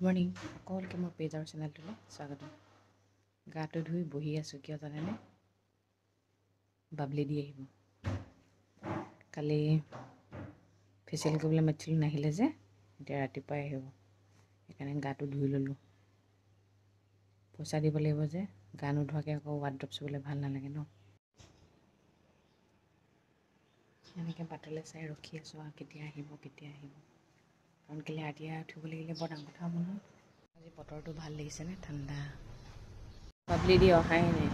Good morning সকলোকে মোৰ page আৰু চেনেলটোলৈ স্বাগতম। গাটো ধুই বহি আছোঁ কিয় জানেনে? বাবলি দি আহিব। কালি ফেচিয়েল কৰিবলৈ মাতিছিলোঁ নাহিলে যে এতিয়া ৰাতিপুৱাই আহিব। সেইকাৰণে গাটো ধুই ল'লোঁ। পইচা দিব লাগিব যে গা নোধোৱাকৈ আকৌ ৱাৰ্ড্ৰপ চুবলৈ ভাল নালাগে ন? এনেকৈ বাটলৈ চাই ৰখি আছোঁ আৰু কেতিয়া আহিব কেতিয়া আহিব। কাৰণ কেলৈ এতিয়া উঠিব লাগিলে বৰ ডাঙৰ কথা হ'ব নহয় আজি বতৰটো ভাল লাগিছেনে ঠাণ্ডা। বাবলি দি অহাই নাই।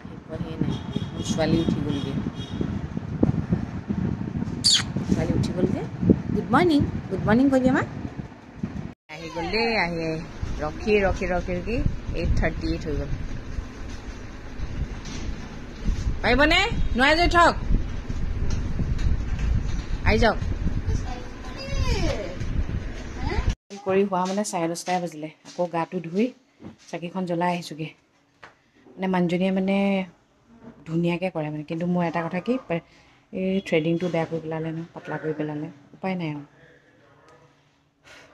আহি পোৱাহিয়ে নাই। মোৰ ছোৱালী উঠি গ'লগৈ। ছোৱালী উঠি গ'লগৈ? গুড মৰ্ণিং গুড মৰ্ণিং কৈ দিয়া মা আহি গ'ল দেই আহি আহি। ৰখি ৰখি ৰখি ৰখি। এইট থাৰ্টি এইট হৈ গ'ল। পাৰিবনে? নোৱাৰে যদি থওক আহি যাওক। কৰি হোৱা মানে চাৰে দহটাই বাজিলে। আকৌ গাটো ধুই চাকিখন জ্বলাই আহিছোঁগৈ। মানে মানুহজনীয়ে মানে ধুনীয়াকৈ কৰে মানে। কিন্তু মোৰ এটা কথা কি এই থ্ৰেডিংটো বেয়া কৰি পেলালে ন পাতলা কৰি পেলালে। উপায় নাই আৰু।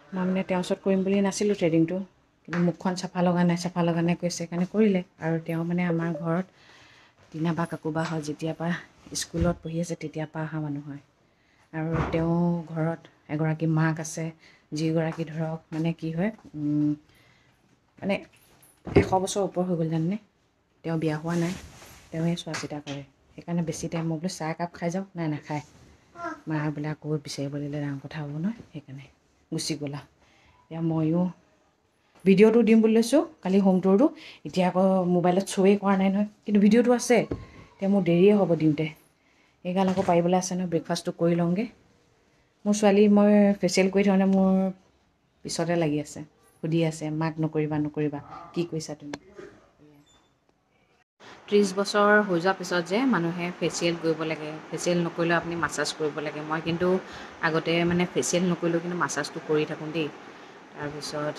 মই মানে তেওঁৰ ওচৰত কৰিম বুলি নাছিলোঁ থ্ৰেডিংটো কিন্তু মুখখন চাফা লগা নাই চাফা লগা নাই কৈছে। সেইকাৰণে কৰিলে। আৰু তেওঁ মানে আমাৰ ঘৰত দিনা বা কাকোবা হয় যেতিয়াৰ পৰা স্কুলত পঢ়ি আছে তেতিয়াৰ পৰা অহা মানুহ হয়। আৰু তেওঁ ঘৰত এগৰাকী মাক আছে যিগৰাকী ধৰক মানে কি হয় মানে এশ বছৰ ওপৰ হৈ গ'ল জানেনে? তেওঁ বিয়া হোৱা নাই তেওঁৱে চোৱা চিতা কৰে। সেইকাৰণে বেছি টাইম মই বোলো চাহ একাপ খাই যাওঁ নাই নাখায়। মা বোলে আকৌ বিচাৰিব দিলে ডাঙৰ কথা হ'ব নহয় সেইকাৰণে গুচি গ'লা এতিয়া ময়ো ভিডিঅ'টো দিম বুলি লৈছোঁ কালি হোম টুৰটো এতিয়া আকৌ মোবাইলত শ্ব'ৱেই কৰা নাই নহয় কিন্তু ভিডিঅ'টো আছে। এতিয়া মোৰ দেৰিয়ে হ'ব দিওঁতে। এইগাল আকৌ পাৰিবলৈ আছে নহয় ব্ৰেকফাষ্টটো কৰি লওঁগৈ। মোৰ ছোৱালী মই ফেচিয়েল কৰি থাকোঁতে মোৰ পিছতে লাগি আছে সুধি আছে মাক নকৰিবা নকৰিবা কি কৈছা তুমি? ত্ৰিছ বছৰ হৈ যোৱাৰ পিছত যে মানুহে ফেচিয়েল কৰিব লাগে ফেচিয়েল নকৰিলেও আপুনি মাছাজ কৰিব লাগে। মই কিন্তু আগতে মানে ফেচিয়েল নকৰিলেও কিন্তু মাছাজটো কৰি থাকোঁ দেই। তাৰপিছত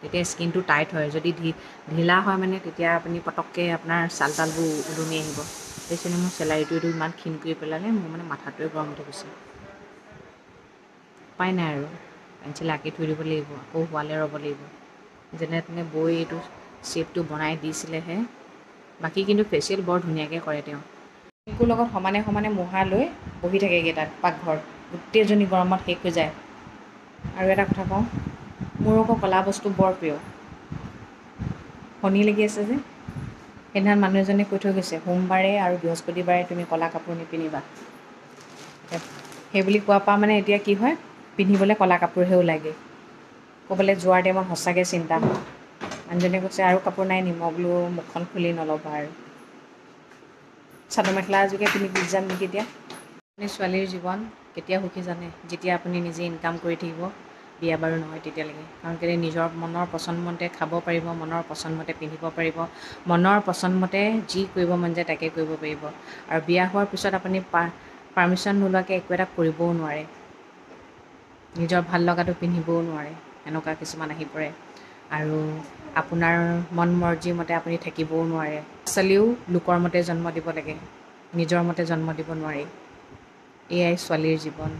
তেতিয়া স্কিনটো টাইট হয় যদি ঢি ঢিলা হয় মানে তেতিয়া আপুনি পটককৈ আপোনাৰ ছাল তালবোৰ ওলমি আহিব। সেইকাৰণে মোৰ চেলাৰীটো এইটো ইমান ক্ষীণ কৰি পেলালে মোৰ মানে মাথাটোৱে গৰম উঠি গৈছে। উপায় নাই আৰু। পেঞ্চিল আঁকি থৈ দিব লাগিব আকৌ হোৱালে ৰ'ব লাগিব। যেনে তেনে বৈ এইটো শ্বেপটো বনাই দিছিলেহে। বাকী কিন্তু ফেচিয়েল বৰ ধুনীয়াকৈ কৰে তেওঁ। একোৰ লগত সমানে সমানে মুহা লৈ বহি থাকেগৈ তাত পাকঘৰত। গোটেইজনী গৰমত শেষ হৈ যায়। আৰু এটা কথা কওঁ মোৰ আকৌ ক'লা বস্তু বৰ প্ৰিয়। শনি লাগি আছে যে? সেইদিনাখন মানুহ এজনে কৈ থৈ গৈছে সোমবাৰে আৰু বৃহস্পতিবাৰে তুমি ক'লা কাপোৰ নিপিন্ধিবা। সেইবুলি কোৱাৰ পৰা মানে এতিয়া কি হয় পিন্ধিবলৈ ক'লা কাপোৰহে ওলাইগৈ। ক'ৰবালৈ যোৱাৰ টাইমত সঁচাকৈ চিন্তা। হয় মানুহজনে কৈছে আৰু কাপোৰ নাই নি? মই বোলো মুখখন খুলি নল'বা আৰু। চাদৰ মেখেলা এযোৰকে পিন্ধি গুচি যাম নেকি এতিয়া আপুনি ছোৱালীৰ জীৱন কেতিয়া সুখী জানে? যেতিয়া আপুনি নিজে ইনকাম কৰি থাকিব বিয়া বাৰু নহয় তেতিয়ালৈকে। কাৰণ কেলৈ? নিজৰ মনৰ পচন্দমতে খাব পাৰিব মনৰ পচন্দমতে পিন্ধিব পাৰিব মনৰ পচন্দমতে যি কৰিব মন যায় তাকে কৰিব পাৰিব। আৰু বিয়া হোৱাৰ পিছত আপুনি পাৰ্মিশ্যন নোলোৱাকৈ একো এটা কৰিবও নোৱাৰে। নিজৰ ভাল লগাটো পিন্ধিবও নোৱাৰে এনেকুৱা কিছুমান আহি পৰে। আৰু আপোনাৰ মন মৰ্জিৰ মতে আপুনি থাকিবও নোৱাৰে। ছোৱালীও লোকৰ মতে জন্ম দিব লাগে নিজৰ মতে জন্ম দিব নোৱাৰি। এয়াই ছোৱালীৰ জীৱন।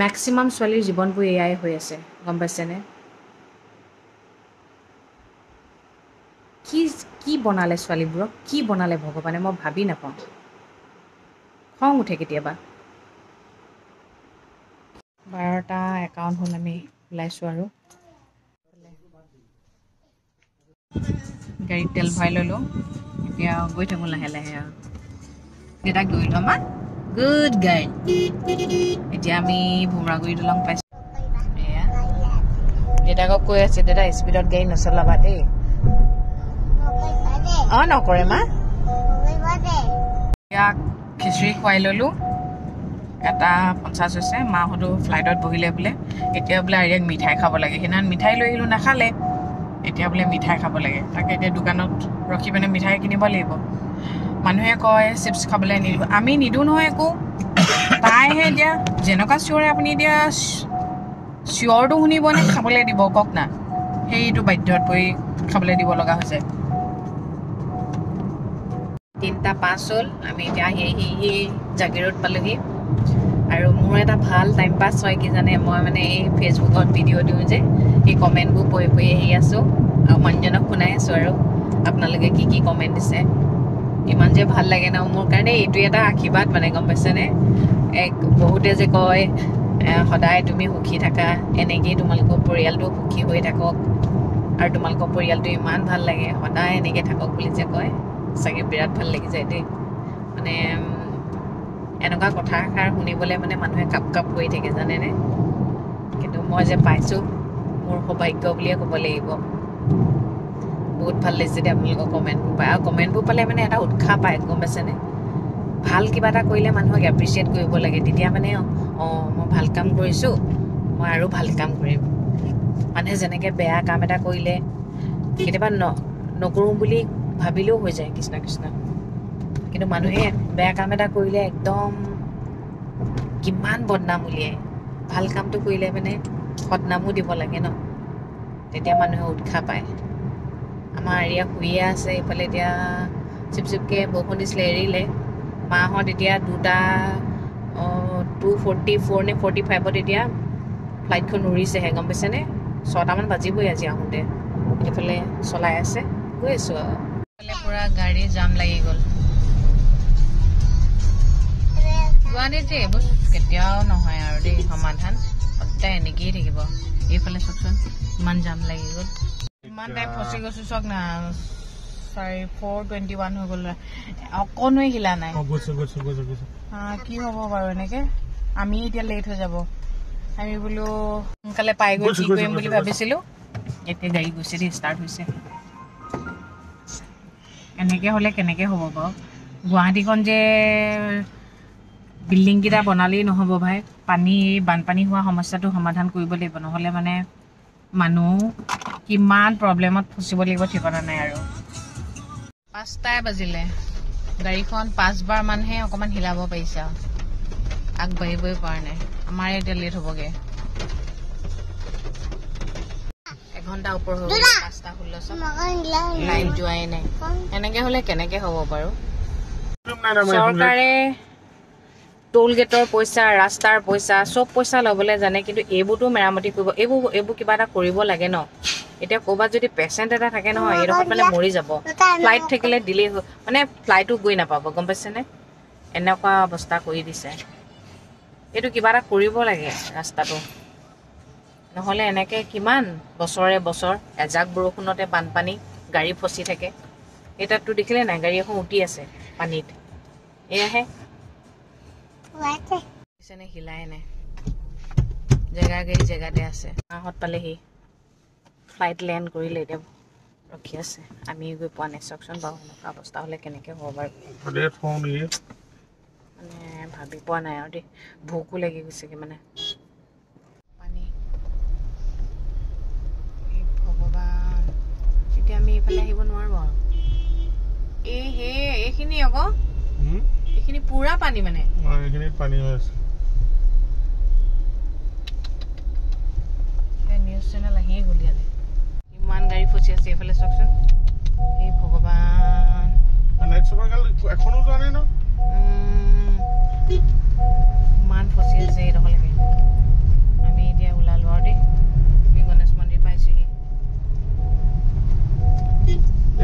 মেক্সিমাম ছোৱালীৰ জীৱনবোৰ এয়াই হৈ আছে গম পাইছেনে? কি কি বনালে ছোৱালীবোৰক? কি বনালে ভগৱানে? মই ভাবি নাপাওঁ। খং উঠে কেতিয়াবা। বাৰটা একাউণ্ট হ'ল আমি ওলাইছোঁ আৰু। গাড়ীত তেল ভৰাই ল'লোঁ এতিয়া গৈ থাকোঁ লাহে লাহে আৰু। দেউতাক গৈ ল'ম মা। গুড গাইড এতিয়া আমি ভোমৰাগুৰি দলং পাইছোঁ। এয়া। দেউতাকক কৈ আছে দেউতা স্পীডত গাড়ী নচলাবা দেই। অঁ নকৰে মা। ইয়াক খিচিৰি খুৱাই ল'লোঁ। এটা পঞ্চাছ হৈছে মাহঁতো ফ্লাইটত বহিলে বোলে। এতিয়া বোলে আৰিয়াক মিঠাই খাব লাগে। সেইদিনাখন মিঠাই লৈ আহিলোঁ নাখালে। এতিয়া বোলে মিঠাই খাব লাগে। তাকে এতিয়া দোকানত ৰখি পিনে মিঠাই কিনিব লাগিব। মানুহে কয় চিপছ খাবলৈ নিদিব। আমি নিদিওঁ নহয় একো। তাইহে এতিয়া যেনেকুৱা চিঞৰে আপুনি এতিয়া চিঞৰটো শুনিবনে খাবলৈ দিব কওক না। সেইটো বাধ্যত পৰি খাবলৈ দিব লগা হৈছে। তিনিটা পাঁচ হ'ল। আমি এতিয়া আহি আহি জাগিৰোড পালোহি। আৰু মোৰ এটা ভাল টাইম পাছ হয় কি জানে মই মানে এই ফেচবুকত ভিডিঅ' দিওঁ যে সেই কমেণ্টবোৰ পঢ়ি পঢ়ি আহি আছোঁ আৰু মানুহজনক শুনাই আছোঁ আৰু আপোনালোকে কি কি কমেণ্ট দিছে। ইমান যে ভাল লাগে ন মোৰ কাৰণে এইটো এটা আশীৰ্বাদ মানে গম পাইছেনে? এক বহুতে যে কয় সদায় তুমি সুখী থাকা এনেকেই তোমালোকৰ পৰিয়ালটো সুখী হৈ থাকক আৰু তোমালোকৰ পৰিয়ালটো ইমান ভাল লাগে সদায় এনেকৈ থাকক বুলি যে কয় চাগে বিৰাট ভাল লাগি যায় দেই। মানে এনেকুৱা কথা এষাৰ শুনিবলৈ মানে মানুহে কাপ কাপ কৰি থাকে জানেনে? কিন্তু মই যে পাইছোঁ মোৰ সৌভাগ্য বুলিয়ে ক'ব লাগিব। বহুত ভাল লাগিছে দেই আপোনালোকৰ কমেণ্টবোৰ পায় আৰু কমেণ্টবোৰ পালে মানে এটা উৎসাহ পায় গম পাইছেনে? ভাল কিবা এটা কৰিলে মানুহক এপ্ৰিচিয়েট কৰিব লাগে। তেতিয়া মানে অঁ মই ভাল কাম কৰিছোঁ মই আৰু ভাল কাম কৰিম। মানুহে যেনেকৈ বেয়া কাম এটা কৰিলে কেতিয়াবা ন নকৰোঁ বুলি ভাবিলেও হৈ যায় কৃষ্ণ কৃষ্ণ। কিন্তু মানুহে বেয়া কাম এটা কৰিলে একদম কিমান বদনাম উলিয়ায় ভাল কামটো কৰিলে মানে সদনামো দিব লাগে ন? তেতিয়া মানুহে উৎসাহ পায়। আমাৰ এৰিয়া শুইয়ে আছে এইফালে এতিয়া চিপ চিপকৈ বৰষুণ দিছিলে এৰিলে। মাহঁত এতিয়া দুটা টু ফৰ্টি ফ'ৰ নে ফৰ্টি ফাইভত এতিয়া ফ্লাইটখন উৰিছেহে গম পাইছেনে? ছটামান বাজিবই আজি আহোঁতে। এইফালে চলাই আছে গৈ আছোঁ আৰু। পূৰা গাড়ী জাম লাগি গ'ল। গুৱাহাটীত যে এইবোৰ কেতিয়াও নহয় আৰু দেই সমাধান। সদায় এনেকেই থাকিব। এইফালে চাওকচোন ইমান জাম লাগি গ'ল। ইমান টাইম ফচি গৈছো চাওক না চাৰি ফ'ৰ টুৱেণ্টি ওৱান হৈ গ'ল। অকণোৱে হিলা নাই। কি হ'ব বাৰু এনেকে? আমি এতিয়া লেট হৈ যাব। আমি বোলো সোনকালে পাই গৈ কি কৰিম বুলি ভাবিছিলো। এতিয়া গাড়ী গৈছে দেই ষ্টাৰ্ট হৈছে। এনেকে হ'লে কেনেকে হ'ব বাৰু? গুৱাহাটীখন যে বিল্ডিংকেইটা বনালেই নহ'ব ভাই। পানী বানপানী হোৱা সমস্যাটো সমাধান কৰিব লাগিব। নহ'লে মানে মানুহ কিমান প্ৰব্লেমত ফচিব লাগিব ঠিকনা নাই আৰু। পাঁচটাই বাজিলে। গাড়ীখন পাঁচবাৰ মানহে অকণমান হিলাব পাৰিছে আৰু। আগবাঢ়িবই পৰা নাই। আমাৰ এতিয়া লেট হ'বগে। এঘণ্টা ওপৰ হৈ গ'ল পাঁচটা ষোল্ল লাইন যোৱাই নাই। এনেকে হ'লে কেনেকে হ'ব বাৰু? চৰকাৰে টোল গেটৰ পইচা ৰাস্তাৰ পইচা চব পইচা ল'বলৈ জানে কিন্তু এইবোৰতো মেৰামতি কৰিব এইবোৰ এইবোৰ কিবা এটা কৰিব লাগে ন? এতিয়া ক'ৰবাত যদি পেচেণ্ট এটা থাকে নহয় এইডোখৰত মানে মৰি যাব। ফ্লাইট থাকিলে ডিলে মানে ফ্লাইটো গৈ নাপাব গম পাইছেনে? এনেকুৱা অৱস্থা কৰি দিছে। এইটো কিবা এটা কৰিব লাগে ৰাস্তাটো। নহ'লে এনেকে কিমান বছৰে বছৰ এজাক বৰষুণতে বানপানী গাড়ী ফচি থাকে। এই তাততো দেখিলে নাই গাড়ী এখন উটি আছে পানীত। এয়াহে পিছেনে হিলাই নাই জেগা গাড়ী জেগাতে আছে মাহঁত পালেহি ফ্লাইট লেণ্ড কৰিলে এতিয়া ৰখি আছে আমি গৈ পোৱা নাই চাওকচোন বাৰু এনেকুৱা অৱস্থা হ'লে কেনেকৈ হ'ব বাৰু মানে ভাবি পোৱা নাই আৰু দেই ভোকো লাগি গৈছেগৈ মানে পানী ভগৱান এতিয়া আমি এইফালে আহিব নোৱাৰোঁ আৰু এই সেই এইখিনি আকৌ? এইখিনি পূৰা পানী মানে। এইখিনিত পানী হৈ আছে। নিউজ চেনেল আহিয়ে গ'ল ইয়ালে। ইমান গাড়ী ফচি আছে এইফালে চাওকচোন এই ভগৱান। নাইট চুপাৰ এখনো যোৱা নাই ন? ইমান ফচি আছে এইডোখৰলৈকে। আমি এতিয়া ওলালো আৰু দেই। গণেশ মন্দিৰ পাইছোহি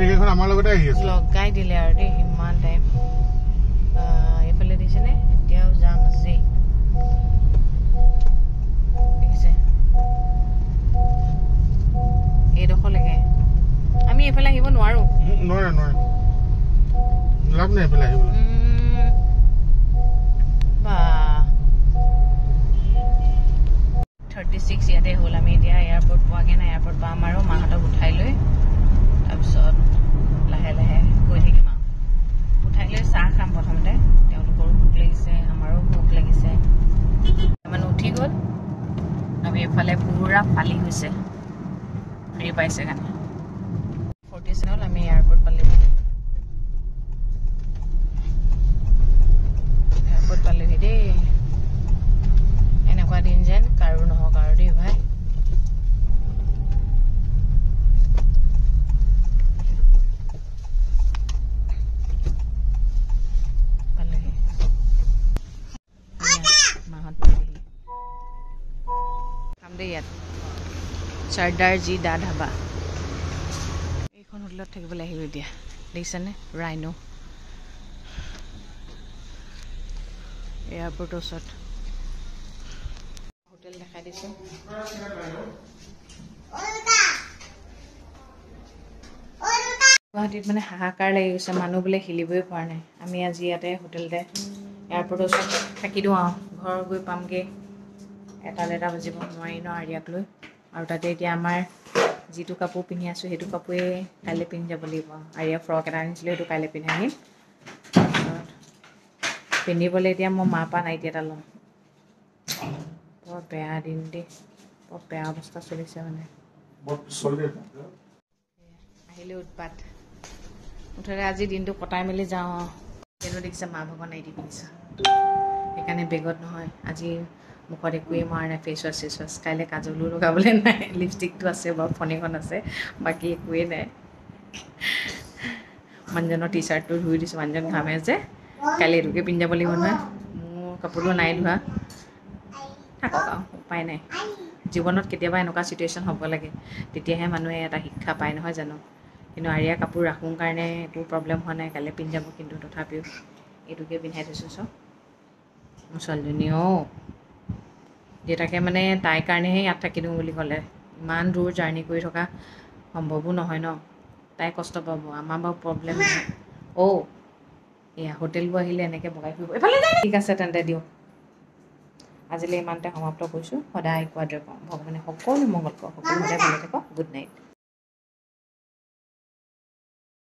এইকেইখন আমাৰ লগতে আহি আছে। লগাই দিলে আৰু দেই ইমান টাইম আমি এতিয়া এয়াৰপৰ্ট পোৱাগৈ নাই এয়াৰপৰ্ট পাম আৰু মাহঁতক উঠাই লৈ। তাৰপিছত লাহে লাহে গৈ থাকিম আৰু। উঠাই লৈ চাহ খাম প্ৰথমতে। তেওঁলোকৰো ভোক লাগিছে আমাৰো ভোক লাগিছে। মানে উঠি গ'ল। আমি এইফালে পূৰা ফালি হৈছে ফ্ৰী পাইছে কাৰণে ফৰ্টি চেনেল আমি এয়াৰপৰ্ট পালোহি এয়াৰপৰ্ট পালোহি দেই এনেকুৱা দিন যেন কাৰো নহওক আৰু দেই ভাই পালোহি এয়া, মাহঁত দেই ইয়াত। চৰ্দাৰ জি দা ধাবা এইখন হোটেলত থাকিবলৈ আহিব এতিয়া। দেখিছেনে? ৰাইনো। এয়াৰপৰ্টৰ ওচৰত। হোটেল দেখাই দিছোঁ। গুৱাহাটীত মানে হাহাকাৰ লাগি গৈছে। মানুহ বোলে হিলিবই পৰা নাই। আমি আজি ইয়াতে হোটেলতে এয়াৰপৰ্টৰ ওচৰত থাকি দিওঁ আৰু। ঘৰ গৈ পামগৈ। এটা ডেটা বাজিব নোৱাৰি ন আৰিয়াক লৈ। আৰু তাতে এতিয়া আমাৰ যিটো কাপোৰ পিন্ধি আছোঁ সেইটো কাপোৰে কাইলৈ পিন্ধি যাব লাগিব। আৰিয়া ফ্ৰক এটা আনিছিলোঁ সেইটো কাইলৈ পিন্ধি তাৰপিছত পিন্ধিবলৈ এতিয়া মই মাৰ পৰা নাইটি এটা ল'ম। বৰ বেয়া দিন দেই বৰ বেয়া অৱস্থা চলিছে মানে। আহিলে উৎপাত। মুঠতে আজি দিনটো কটাই মেলি যাওঁ আৰু। কিন্তু দেখিছে মা ভাগৰ নাইটি পিন্ধিছে। সেইকাৰণে বেগত নহয় আজি মুখত একোৱেই মৰা নাই ফেচ ৱাছ চেচ ৱাছ কাইলৈ কাজলো লগাবলৈ নাই লিপষ্টিকটো আছে বাৰু ফণীখন আছে বাকী একোৱেই নাই। মানুহজনৰ টি চাৰ্টটো ধুই দিছোঁ মানুহজন ঘামে যে কাইলৈ এইটোকে পিন্ধি যাব লাগিব নহয় মোৰ কাপোৰটো নাই ধোৱা। থাকক আৰু উপায় নাই। জীৱনত কেতিয়াবা এনেকুৱা চিটুৱেশ্যন হ'ব লাগে তেতিয়াহে মানুহে এটা শিক্ষা পায় নহয় জানো? কিন্তু আৰিয়া কাপোৰ ৰাখোঁ কাৰণে একো প্ৰব্লেম হোৱা নাই কাইলৈ পিন্ধি যাব কিন্তু তথাপিও এইটোকে পিন্ধাই থৈছোঁ চব। মোৰ ছোৱালীজনী অ' দেউতাকে মানে তাইৰ কাৰণেহে ইয়াত থাকি দিওঁ বুলি ক'লে। ইমান দূৰ জাৰ্ণি কৰি থকা সম্ভৱো নহয় ন? তাই কষ্ট পাব আমাৰ বাৰু প্ৰব্লেম নহয় অ' এয়া হোটেলবোৰ আহিলে এনেকৈ বগাই ফুৰিব। এইফালে ঠিক আছে তেন্তে দিওঁ আজিলৈ ইমানতে সমাপ্ত কৰিছোঁ। সদায় কোৱা দৰে পাওঁ। ভগৱানে সকলো মংগল কৰক। সকলো সদায় ভালে থাকক। Good night